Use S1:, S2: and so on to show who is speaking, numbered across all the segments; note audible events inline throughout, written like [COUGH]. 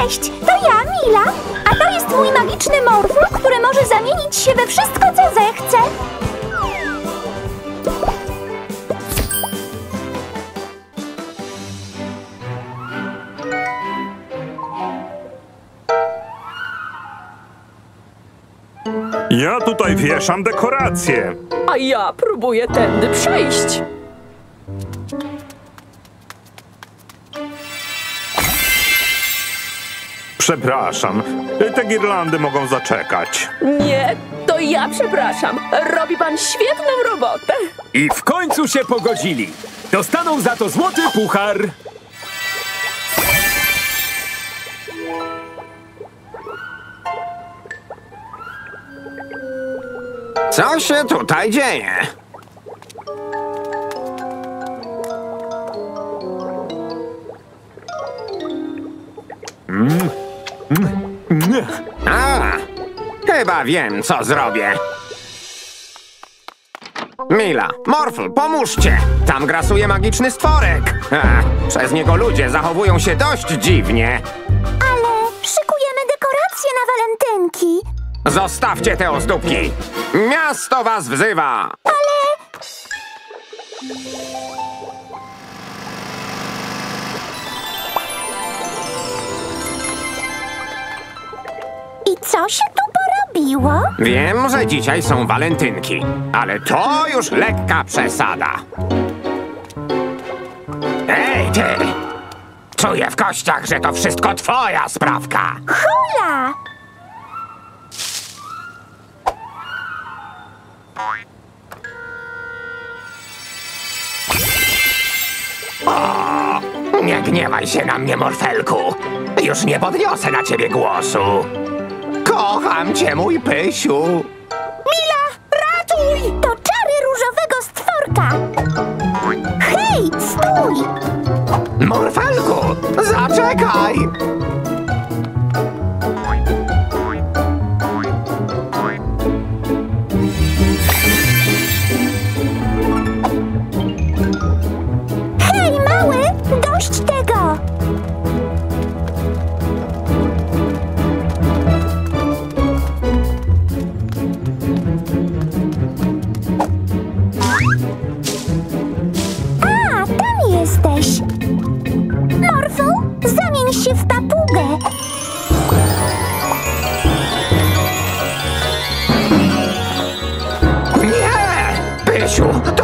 S1: Cześć, to ja, Mila. A to jest mój magiczny morful, który może zamienić się we wszystko, co zechce.
S2: Ja tutaj wieszam dekoracje.
S3: A ja próbuję tędy przejść.
S2: Przepraszam, te girlandy mogą zaczekać.
S3: Nie, to ja przepraszam. Robi pan świetną robotę.
S4: I w końcu się pogodzili. Dostaną za to złoty puchar.
S5: Co się tutaj dzieje? A, chyba wiem, co zrobię. Mila, Morfl, pomóżcie! Tam grasuje magiczny stworek. A, przez niego ludzie zachowują się dość dziwnie.
S1: Ale szykujemy dekoracje na walentynki.
S5: Zostawcie te ozdóbki! Miasto was wzywa!
S1: I co się tu porobiło?
S5: Wiem, że dzisiaj są walentynki, ale to już lekka przesada. Ej, ty! Czuję w kościach, że to wszystko twoja sprawka.
S1: Hula!
S5: Nie gniewaj się na mnie, Morfelku. Już nie podniosę na ciebie głosu. Kocham cię, mój pysiu.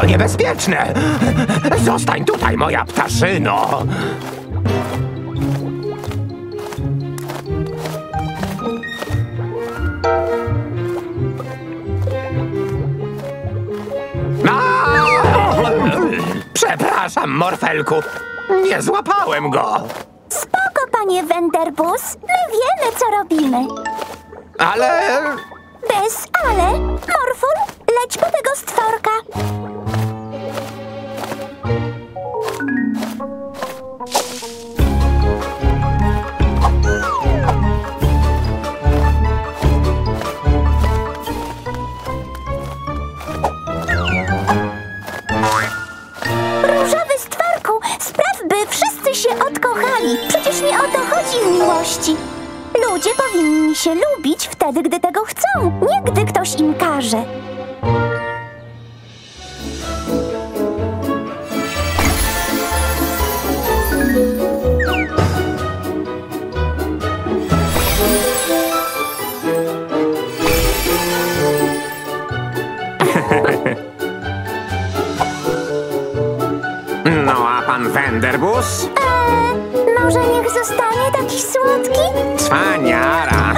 S1: To
S5: niebezpieczne! Zostań tutaj, moja ptaszyno! Przepraszam, Morfelku. Nie złapałem go.
S1: Spoko, panie Wenderbus, my wiemy, co robimy.
S5: Ale...
S1: Bez ale, Morful, leć po tego stworka. Miłości. Ludzie powinni się lubić wtedy, gdy tego chcą, nie gdy ktoś im każe.
S5: No a pan Wenderbus?
S1: Eee, może niech zostanie?
S5: Cwaniara!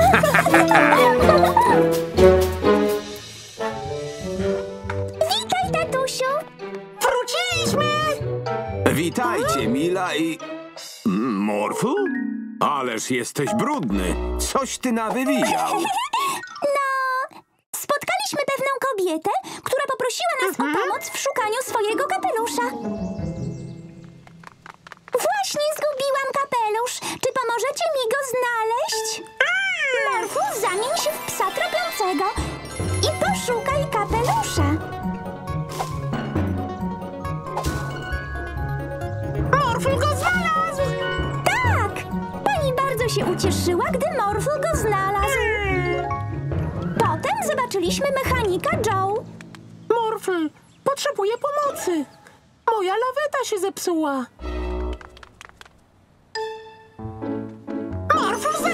S1: Witaj, tatusiu! Wróciliśmy!
S4: Witajcie, Mila i... Morfu? Ależ jesteś brudny. Coś ty nawywijał. [LAUGHS]
S1: No, spotkaliśmy pewną kobietę, która poprosiła nas o pomoc w szukaniu swojego kapelusza. Właśnie zgubiłam kapelusz. Czy pomożecie mi go znaleźć? Morfu, zamień się w psa tropiącego i poszukaj kapelusza. Morfu go znalazł! Tak! Pani bardzo się ucieszyła, gdy Morphle go znalazł. Potem zobaczyliśmy mechanika Joe.
S3: Morfl, potrzebuję pomocy. Moja laweta się zepsuła.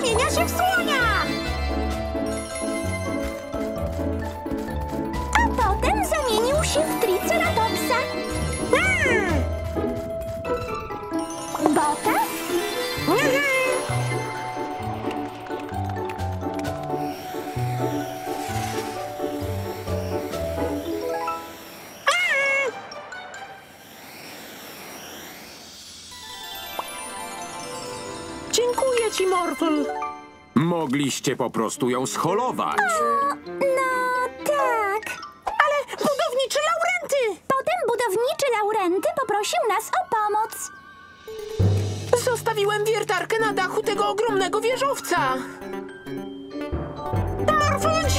S3: Zamienia się w słonia!
S1: A potem zamienił się w Triceratopsa. Bota?
S4: Mogliście po prostu ją scholować.
S1: No tak.
S3: Ale budowniczy Laurenty!
S1: Potem budowniczy Laurenty poprosił nas o pomoc.
S3: Zostawiłem wiertarkę na dachu tego ogromnego wieżowca. Morfl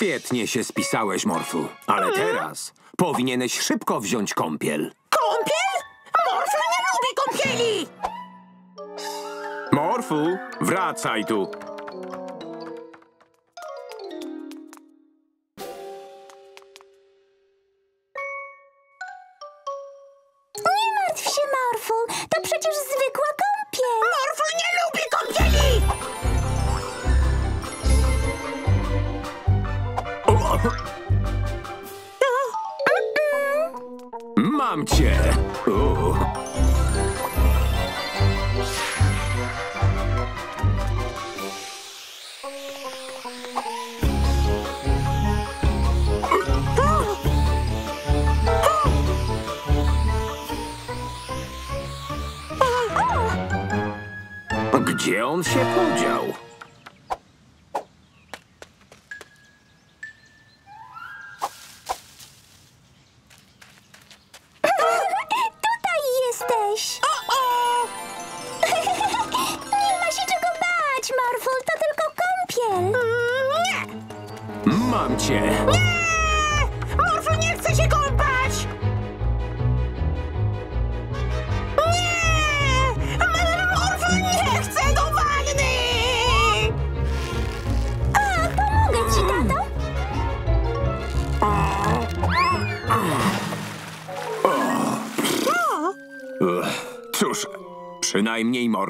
S4: Świetnie się spisałeś, Morfu. Ale teraz powinieneś szybko wziąć kąpiel.
S3: Kąpiel? Morfl nie lubi kąpieli!
S4: Morfu, wracaj tu. Gdzie on się podział?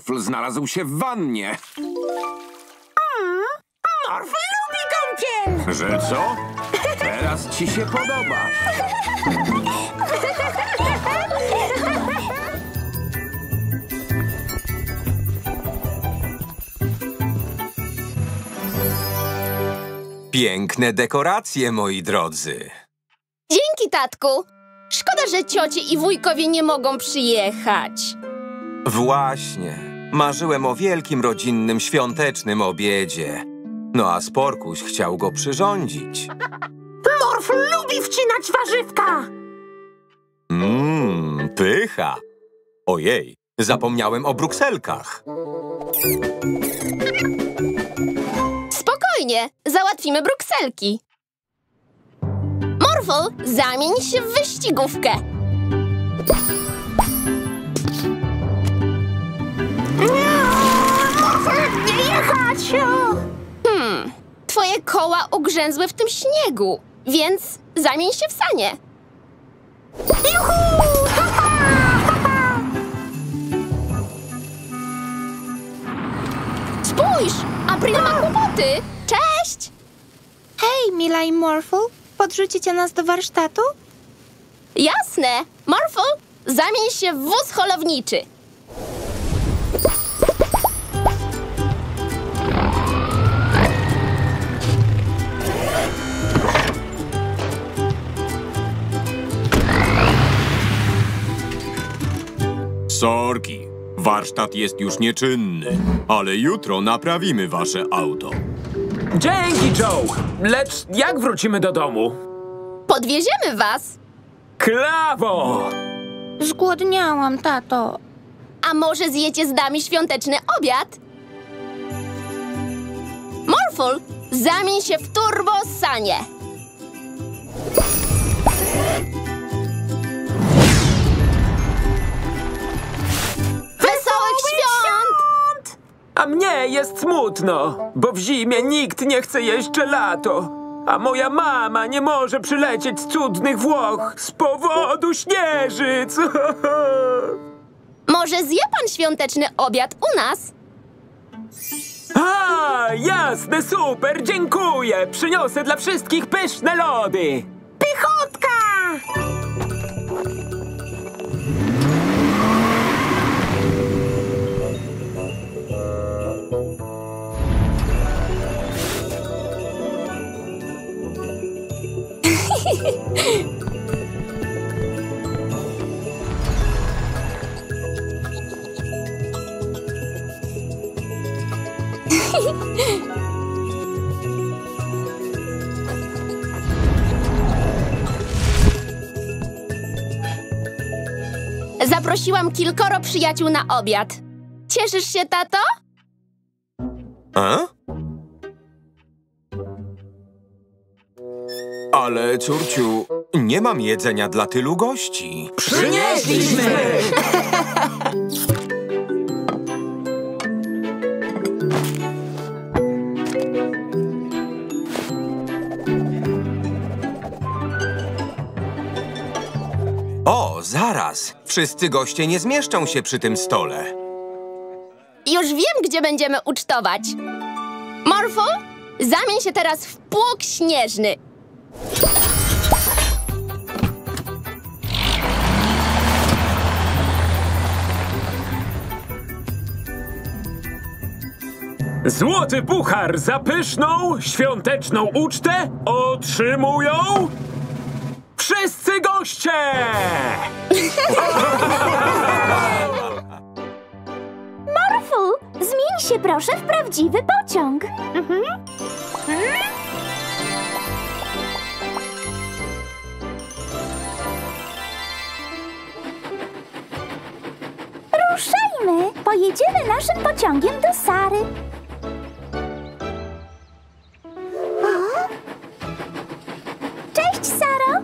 S3: Morfl
S4: znalazł się w wannie.
S3: Morfl lubi kąpiel!
S4: Że co? Teraz ci się podoba.
S6: Piękne dekoracje, moi drodzy.
S7: Dzięki, tatku. Szkoda, że ciocie i wujkowie nie mogą przyjechać.
S6: Właśnie. Marzyłem o wielkim rodzinnym świątecznym obiedzie. No a Sporkuś chciał go przyrządzić.
S3: Morfl lubi wcinać warzywka!
S6: Mmm, pycha. Ojej, zapomniałem o brukselkach.
S7: Spokojnie, załatwimy brukselki. Morfol, zamień się w wyścigówkę. Twoje koła ugrzęzły w tym śniegu, więc zamień się w sanie. Spójrz, April ma kłopoty. Cześć!
S8: Hej, Mila i Morphle, podrzucicie nas do warsztatu?
S7: Jasne, Morphle, zamień się w wóz holowniczy.
S9: Sorki, warsztat jest już nieczynny, ale jutro naprawimy wasze auto.
S4: Dzięki, Joe. Lecz jak wrócimy do domu?
S7: Podwieziemy was.
S4: Klawo!
S8: Zgłodniałam, tato.
S7: A może zjecie z nami świąteczny obiad? Morful, zamień się w turbo sanie.
S10: A mnie jest smutno, bo w zimie nikt nie chce jeść gelato. A moja mama nie może przylecieć z cudnych Włoch z powodu śnieżyc. [LAUGHS]
S7: Może zje pan świąteczny obiad u nas?
S10: A, jasne, super, dziękuję. Przyniosę dla wszystkich pyszne lody.
S1: Pychotka!
S7: Zaprosiłam kilkoro przyjaciół na obiad. Cieszysz się, tato?
S6: Ale, córciu, nie mam jedzenia dla tylu gości.
S10: Przynieśliśmy!
S6: O, zaraz! Wszyscy goście nie zmieszczą się przy tym stole.
S7: Już wiem, gdzie będziemy ucztować. Morful, zamień się teraz w pług śnieżny.
S10: Złoty puchar za pyszną, świąteczną ucztę otrzymują wszyscy goście!
S1: Morfu, zmień się proszę w prawdziwy pociąg. Ruszajmy! Pojedziemy naszym pociągiem do Sary. O? Cześć, Saro!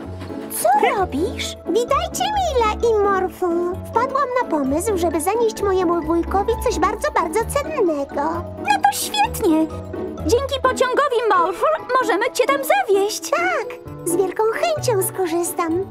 S1: Co robisz?
S11: Witajcie, Mila i Morfu. Wpadłam na pomysł, żeby zanieść mojemu wujkowi coś bardzo, bardzo cennego.
S1: No to świetnie! Dzięki pociągowi Morful możemy cię tam zawieźć.
S11: Tak, z wielką chęcią skorzystam.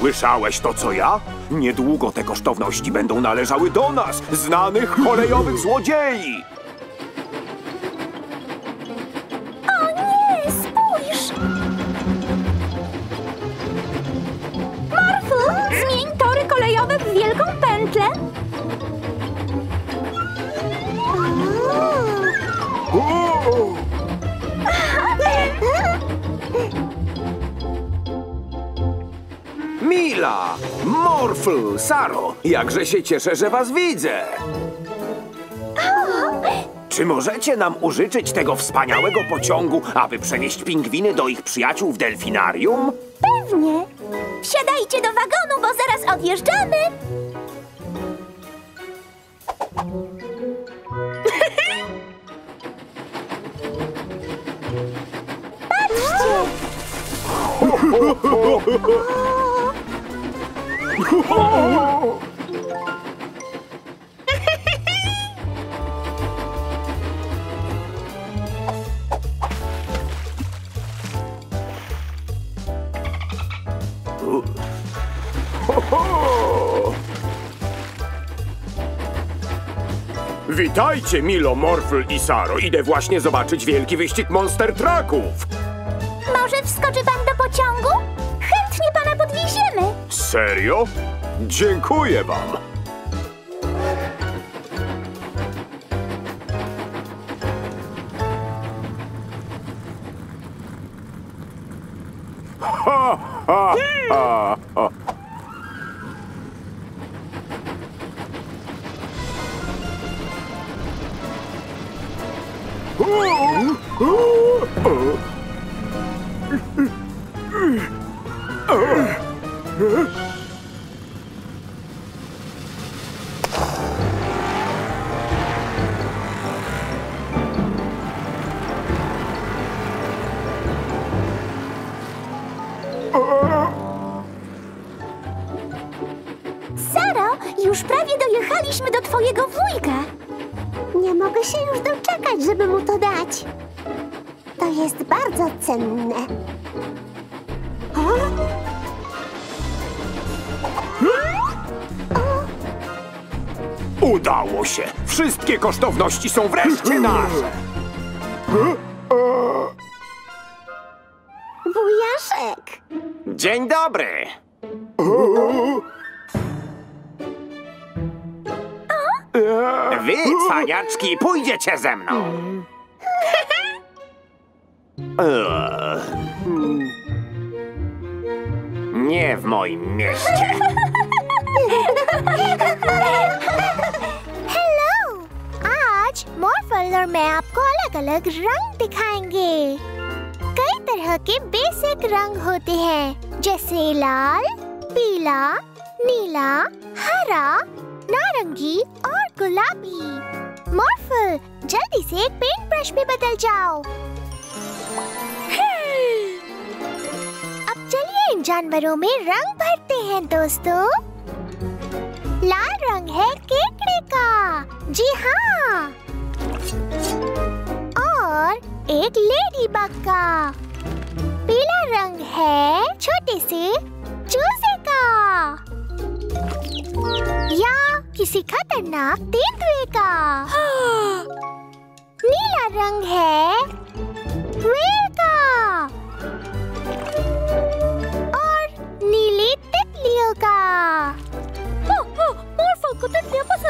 S5: Słyszałeś to, co ja? Niedługo te kosztowności będą należały do nas, znanych kolejowych złodziei. Mila, Morfl, Saro, jakże się cieszę, że was widzę. Czy możecie nam użyczyć tego wspaniałego pociągu, aby przenieść pingwiny do ich przyjaciół w delfinarium?
S1: Pewnie. Wsiadajcie do wagonu, bo zaraz odjeżdżamy. [LAUGHS] Patrzcie! [LAUGHS]
S5: Witajcie, Milo, Morfl i Saro. Idę właśnie zobaczyć wielki wyścig Monster Trucków.
S1: Może wskoczy pan do pociągu?
S5: Serio? Dziękuję wam.
S1: Już prawie dojechaliśmy do twojego wujka.
S11: Nie mogę się już doczekać, żeby mu to dać. To jest bardzo cenne. O?
S5: Udało się! Wszystkie kosztowności są wreszcie nasze!
S11: Wujaszek!
S5: Dzień dobry! Wy, cwaniaczki, pójdziecie ze mną! [LAUGHS] Eee. Nie w moim mieście.
S11: Hello आज मॉर्फल और मैं आपको अलग अलग रंग दिखाएँगे कई तरह के बेसिक रंग होते हैं जैसे लाल पीला नीला हरा नारंगी और गुलाबी। मॉर्फल, जल्दी से एक पेंट ब्रश में बदल जाओ। अब चलिए इन जानवरों में रंग भरते हैं, दोस्तों। लाल रंग है केकड़े का। जी हाँ। और एक लेडी बग का। पीला रंग है छोटे से चूजे का। या किसी खतरनाक तेंदुए का। नीला रंग है वेल का। और नीली तितलियों का। ओ, पसंद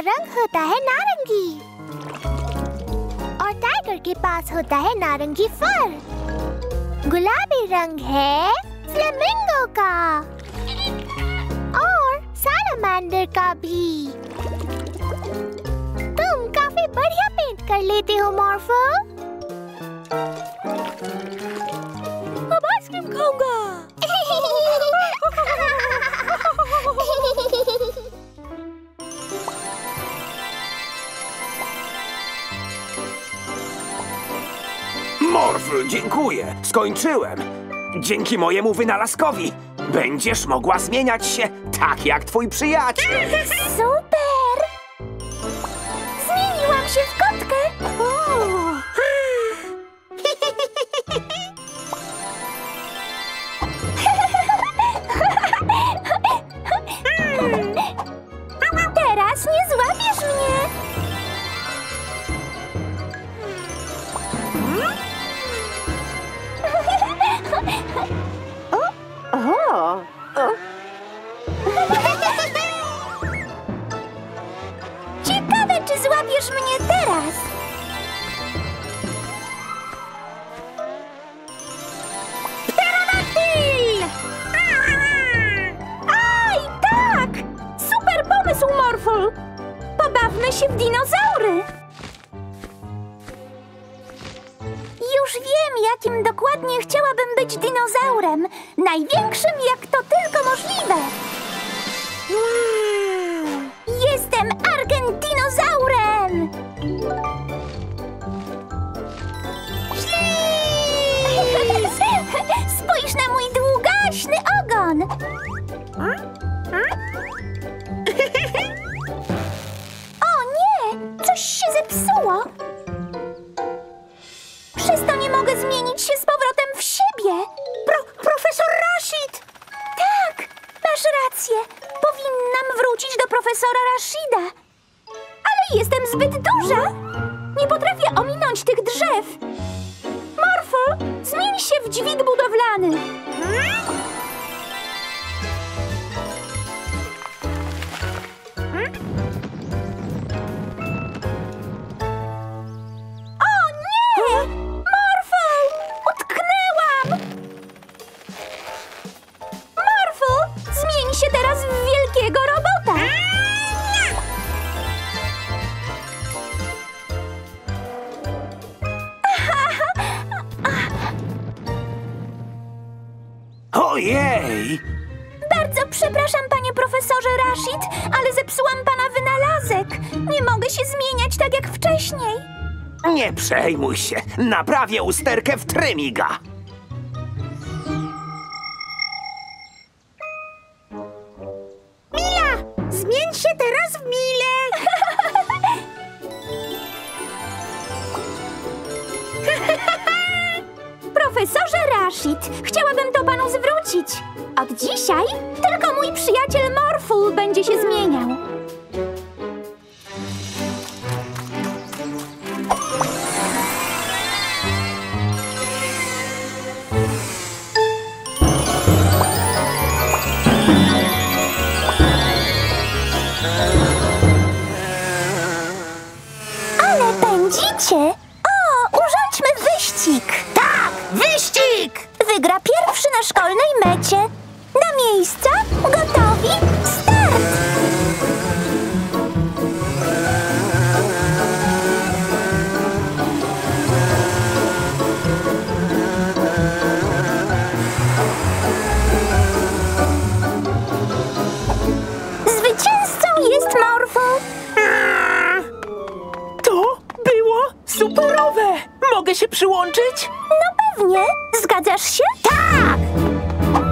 S11: रंग होता है नारंगी। और टाइगर के पास होता है नारंगी फर। गुलाबी रंग है फ्लेमिंगो का। और सालामैंडर का भी। तुम काफ़ी बढ़िया पेंट कर लेते हो मॉर्फो अब आइसक्रीम खाऊँगा।
S5: Dziękuję. Skończyłem. Dzięki mojemu wynalazkowi będziesz mogła zmieniać się tak jak twój przyjaciel. [LAUGHS]
S1: Super! Zmieniłam się w kotkę. Już wiem, jakim dokładnie chciałabym być dinozaurem. Największym, jak to tylko możliwe. Jestem Argentinozaurem! [LAUGHS] Spójrz na mój długaśny ogon! Do profesora Rashida. Ale jestem zbyt duża.
S10: Przejmuj się. Naprawię usterkę w trymiga.
S11: Mila, zmień się teraz w Milę. [LAUGHS]
S1: Profesorze Rashid, chciałabym to panu zwrócić. Od dzisiaj tylko mój przyjaciel Morful będzie się zmieniał. O, urządźmy wyścig! Tak, wyścig! Wygra pierwszy na szkolnej mecie.
S3: Mogę się przyłączyć?
S1: No pewnie. Zgadzasz się? Tak!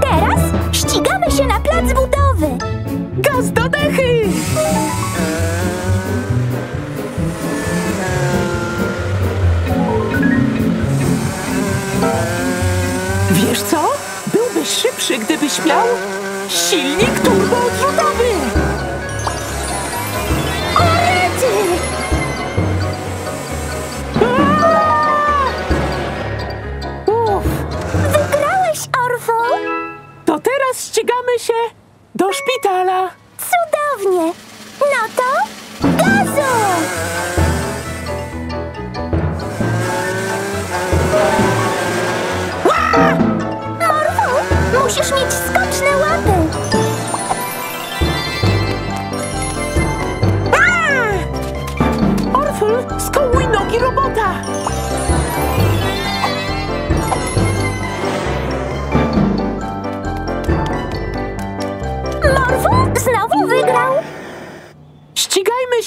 S1: Teraz ścigamy się na plac budowy.
S3: Gaz do dechy! Wiesz co? Byłbyś szybszy, gdybyś miał silnik turboodrzutowy! Się do szpitala.
S1: Cudownie! No to gazu! Morfu, musisz mieć skoczne łapy.
S3: Orful, skołuj nogi robota!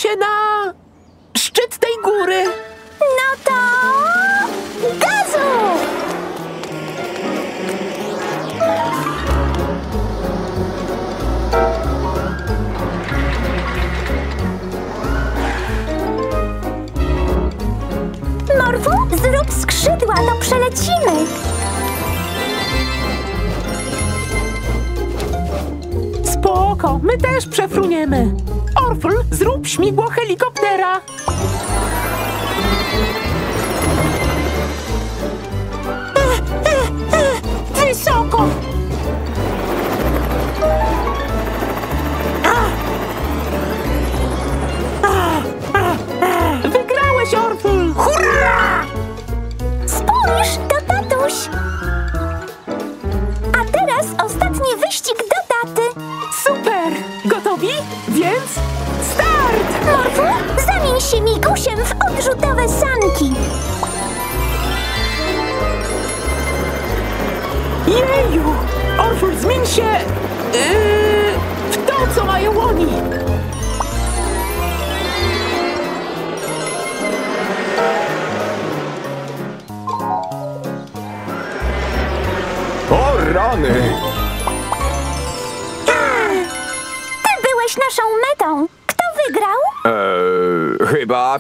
S3: Się na szczyt tej góry.
S1: No to gazu! Morfu, zrób skrzydła, to przelecimy.
S3: Spoko, my też przefruniemy. Orful, zrób śmigło helikoptera.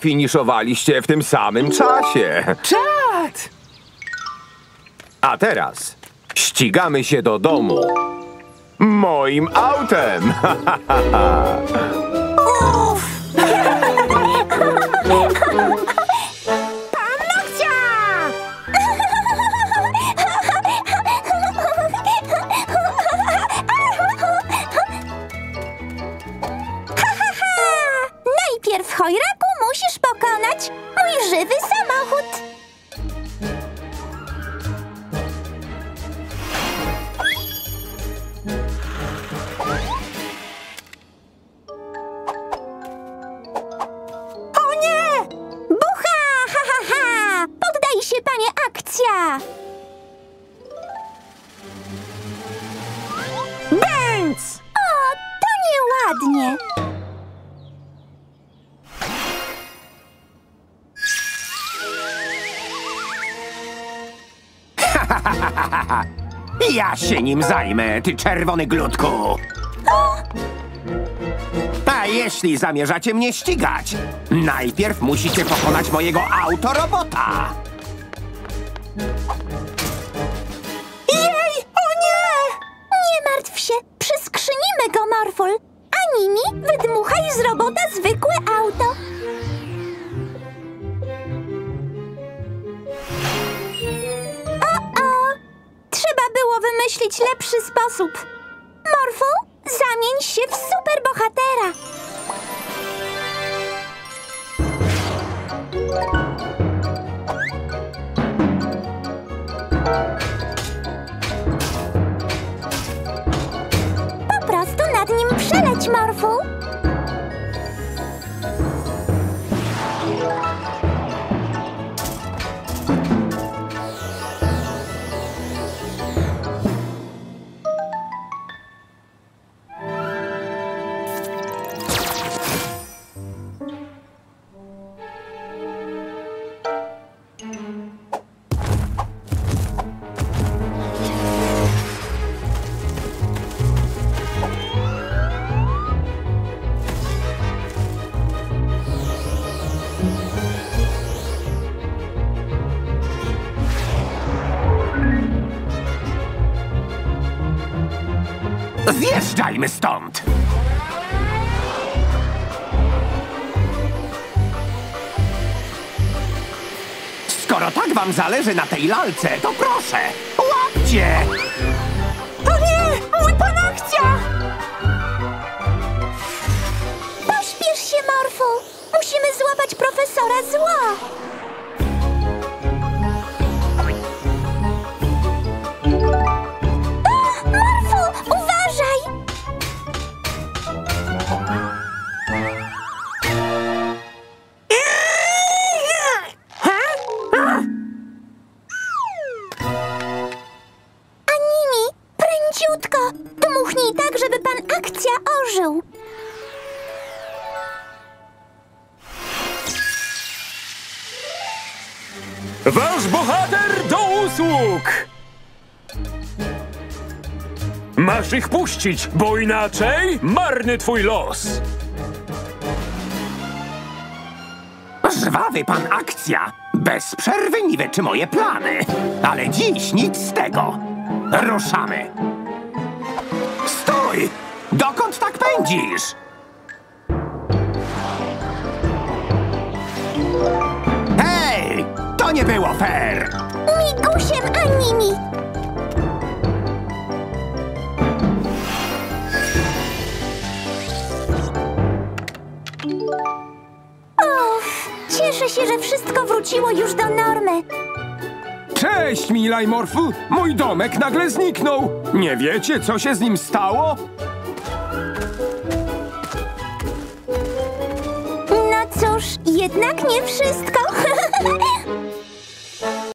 S5: Chyba finiszowaliście w tym samym czasie.
S3: Czad!
S5: A teraz ścigamy się do domu. Moim autem! [LAUGHS] [LAUGHS] Ja się nim zajmę, ty czerwony glutku! A jeśli zamierzacie mnie ścigać, najpierw musicie pokonać mojego autorobota!
S1: Wydmuchaj z robota zwykłe auto. O-o! Trzeba było wymyślić lepszy sposób. Morful, zamień się w superbohatera. Po prostu nad nim przeleć, Morful.
S5: Skoro tak wam zależy na tej lalce, to proszę, łapcie!
S1: O nie! Mój pan akcja! Pośpiesz się, Morful. Musimy złapać profesora zła.
S10: Ich puścić, bo inaczej marny twój los!
S5: Żwawy pan akcja! Bez przerwy niweczy moje plany. Ale dziś nic z tego. Ruszamy. Stój! Dokąd tak pędzisz? Hej! To nie było fair!
S1: Migusiem, a cieszę się, że wszystko wróciło już do normy.
S12: Cześć, Milaj Morfu! Mój domek nagle zniknął! Nie wiecie, co się z nim stało?
S1: No cóż, jednak nie wszystko.